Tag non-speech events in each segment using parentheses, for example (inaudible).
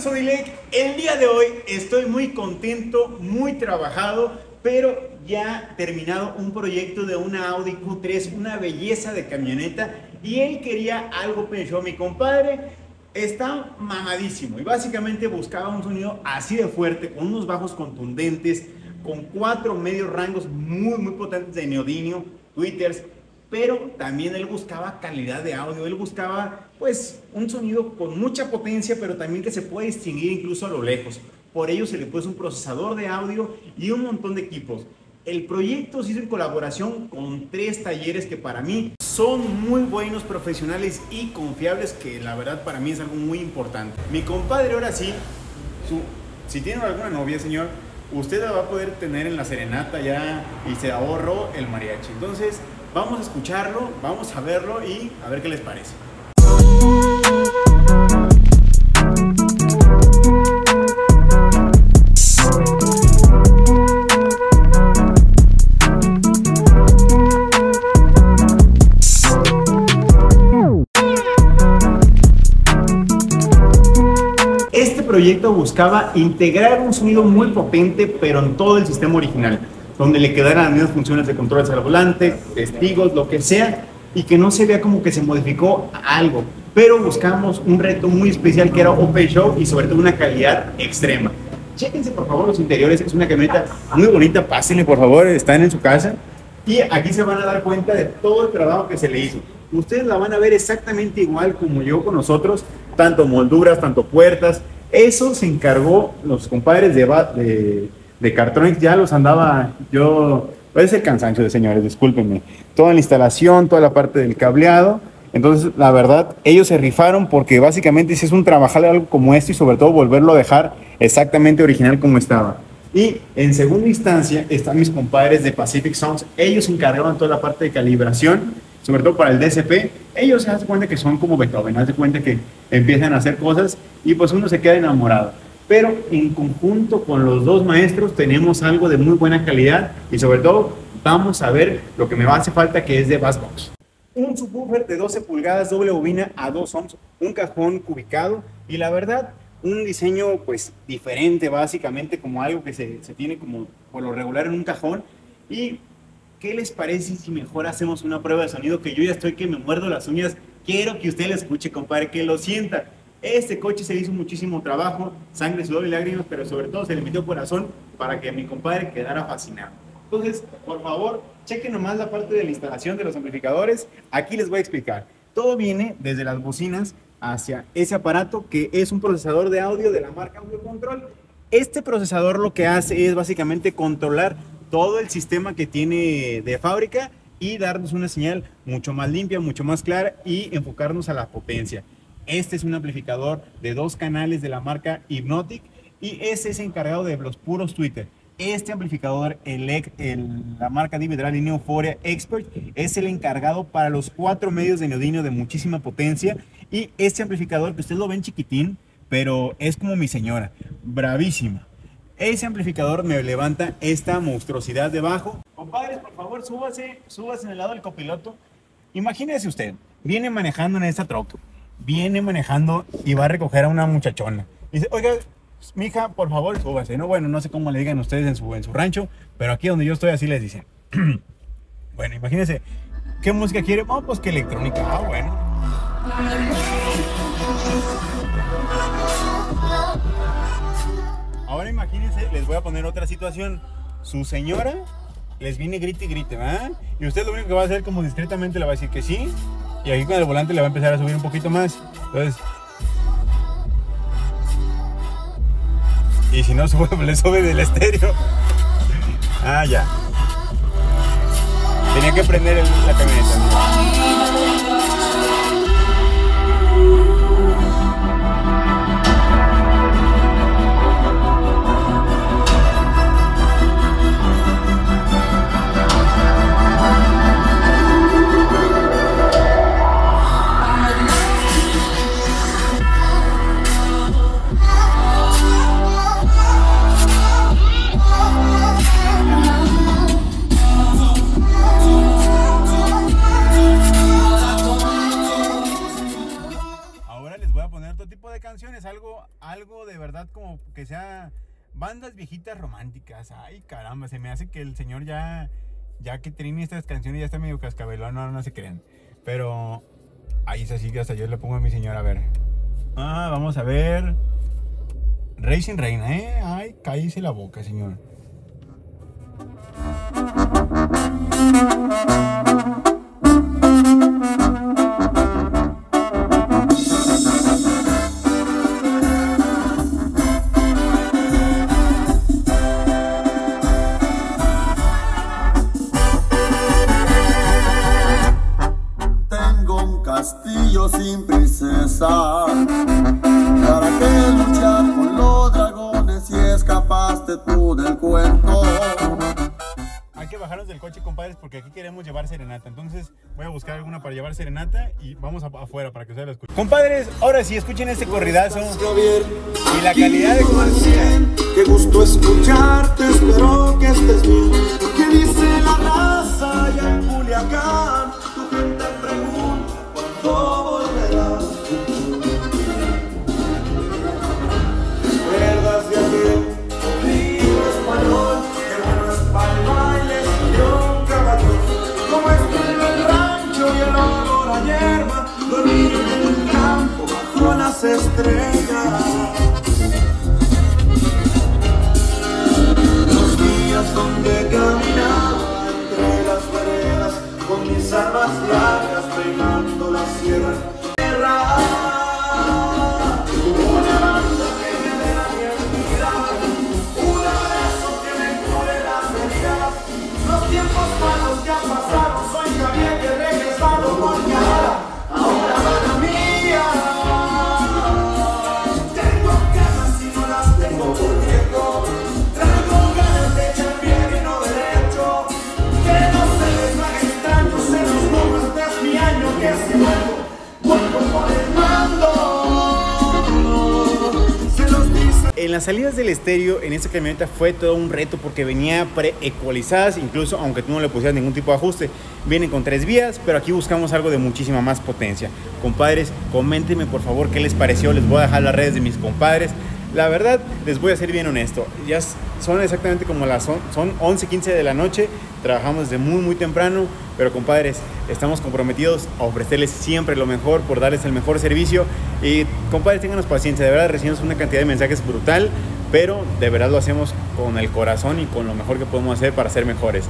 Sonilec, el día de hoy estoy muy contento, muy trabajado, pero ya terminado un proyecto de una Audi Q3, una belleza de camioneta, y él quería algo pensó mi compadre, está mamadísimo y básicamente buscaba un sonido así de fuerte, con unos bajos contundentes, con cuatro medios rangos muy muy potentes de neodinio, tweeters, pero también él buscaba calidad de audio, él buscaba pues un sonido con mucha potencia, pero también que se pueda distinguir incluso a lo lejos. Por ello se le puso un procesador de audio y un montón de equipos. El proyecto se hizo en colaboración con tres talleres que para mí son muy buenos profesionales y confiables, que la verdad para mí es algo muy importante. Mi compadre ahora sí, si tiene alguna novia, señor, usted la va a poder tener en la serenata ya y se ahorró el mariachi. Entonces, Vamos a escucharlo, vamos a verlo y a ver qué les parece. Este proyecto buscaba integrar un sonido muy potente, pero en todo el sistema original donde le quedaran las mismas funciones de control al volante, testigos, lo que sea, y que no se vea como que se modificó algo. Pero buscamos un reto muy especial que era Open Show y sobre todo una calidad extrema. Chéquense por favor los interiores, es una camioneta muy bonita, pásenle por favor, están en su casa. Y aquí se van a dar cuenta de todo el trabajo que se le hizo. Ustedes la van a ver exactamente igual como yo con nosotros, tanto molduras, tanto puertas. Eso se encargó los compadres de, de de Cartronics ya los andaba yo, es el cansancio de señores, discúlpenme, toda la instalación, toda la parte del cableado, entonces la verdad ellos se rifaron porque básicamente si es un trabajar algo como esto y sobre todo volverlo a dejar exactamente original como estaba. Y en segunda instancia están mis compadres de Pacific Sounds, ellos se encargaron toda la parte de calibración, sobre todo para el DSP, ellos se dan cuenta que son como Beethoven, haz de cuenta que empiezan a hacer cosas y pues uno se queda enamorado pero en conjunto con los dos maestros tenemos algo de muy buena calidad y sobre todo vamos a ver lo que me hace falta que es de Bassbox. Un subwoofer de 12 pulgadas doble bobina a 2 ohms, un cajón cubicado y la verdad un diseño pues diferente básicamente como algo que se, se tiene como por lo regular en un cajón y ¿qué les parece si mejor hacemos una prueba de sonido que yo ya estoy que me muerdo las uñas? Quiero que usted lo escuche, compadre, que lo sienta. Este coche se hizo muchísimo trabajo, sangre, sudor y lágrimas, pero sobre todo se le metió corazón para que mi compadre quedara fascinado. Entonces, por favor, chequen nomás la parte de la instalación de los amplificadores. Aquí les voy a explicar. Todo viene desde las bocinas hacia ese aparato que es un procesador de audio de la marca Audio Control. Este procesador lo que hace es básicamente controlar todo el sistema que tiene de fábrica y darnos una señal mucho más limpia, mucho más clara y enfocarnos a la potencia. Este es un amplificador de dos canales de la marca Hypnotic y ese es encargado de los puros Twitter. Este amplificador, el, la marca Dividral y Euphoria Expert, es el encargado para los cuatro medios de neodinio de muchísima potencia. Y este amplificador, que ustedes lo ven chiquitín, pero es como mi señora, bravísima. Ese amplificador me levanta esta monstruosidad debajo. Compadres, por favor, súbase, súbase en el lado del copiloto. Imagínese usted, viene manejando en esta troca viene manejando y va a recoger a una muchachona. dice, oiga, mija, por favor, súbase. No, bueno, no sé cómo le digan ustedes en su, en su rancho, pero aquí donde yo estoy así les dicen. (clears throat) bueno, imagínense, ¿qué música quiere? Oh, pues que electrónica. Ah, bueno. Ahora imagínense, les voy a poner otra situación. Su señora les viene grite y grite, ¿verdad? Y usted lo único que va a hacer como discretamente le va a decir que sí, y aquí con el volante le va a empezar a subir un poquito más. Entonces. Y si no (laughs) sube, le sube del estéreo. Ah, ya. Tenía que prender la camioneta. Algo, algo de verdad como que sea bandas viejitas románticas. Ay, caramba, se me hace que el señor ya, ya que tiene estas canciones ya está medio cascabelón, no, no se creen. Pero ahí se sigue, hasta yo le pongo a mi señor a ver. Ah, vamos a ver. Racing Reina, ¿eh? Ay, cállese la boca, señor. Un castillo sin princesa. ¿Para qué luchar con los dragones si escapaste tú del cuento? Hay que bajarnos del coche, compadres, porque aquí queremos llevar serenata. Entonces voy a buscar alguna para llevar serenata y vamos afuera para que ustedes la escuchen. Compadres, ahora sí, escuchen este corridazo y la calidad de escucha. qué gusto escucharte, espero que estés bien. ¿Qué dice la raza allá en Culiacán? Olor a hierba, dormir en el campo bajo las estrellas. Los días donde caminaba entre las veredas con mis armas largas peinando En las salidas del estéreo en esta camioneta fue todo un reto porque venía pre-ecualizadas, incluso aunque tú no le pusieras ningún tipo de ajuste. Vienen con tres vías, pero aquí buscamos algo de muchísima más potencia. Compadres, coméntenme por favor qué les pareció. Les voy a dejar las redes de mis compadres. La verdad, les voy a ser bien honesto. Ya son exactamente como las son, son 11, 15 de la noche. Trabajamos desde muy, muy temprano. Pero compadres, estamos comprometidos a ofrecerles siempre lo mejor por darles el mejor servicio. Y compadres, ténganos paciencia. De verdad, recibimos una cantidad de mensajes brutal. Pero de verdad lo hacemos con el corazón y con lo mejor que podemos hacer para ser mejores.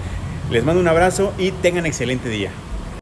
Les mando un abrazo y tengan excelente día.